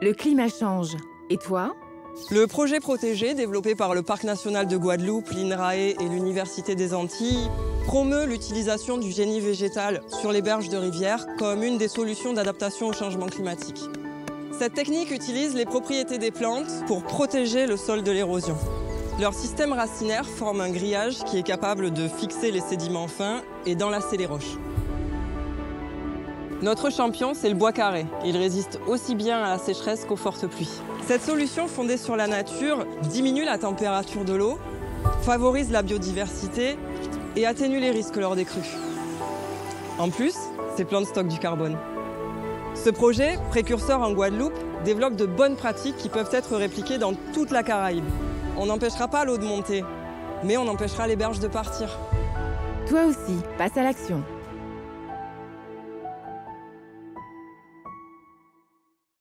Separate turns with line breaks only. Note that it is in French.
Le climat change. Et toi?
Le projet protégé, développé par le Parc national de Guadeloupe, l'INRAE et l'Université des Antilles, promeut l'utilisation du génie végétal sur les berges de rivières comme une des solutions d'adaptation au changement climatique. Cette technique utilise les propriétés des plantes pour protéger le sol de l'érosion. Leur système racinaire forme un grillage qui est capable de fixer les sédiments fins et d'enlacer les roches. Notre champion, c'est le bois carré. Il résiste aussi bien à la sécheresse qu'aux fortes pluies. Cette solution fondée sur la nature diminue la température de l'eau, favorise la biodiversité et atténue les risques lors des crues. En plus, ces plantes stockent du carbone. Ce projet, précurseur en Guadeloupe, développe de bonnes pratiques qui peuvent être répliquées dans toute la Caraïbe. On n'empêchera pas l'eau de monter, mais on empêchera les berges de partir.
Toi aussi, passe à l'action.